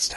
Gangster